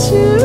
to